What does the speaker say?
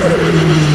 うん。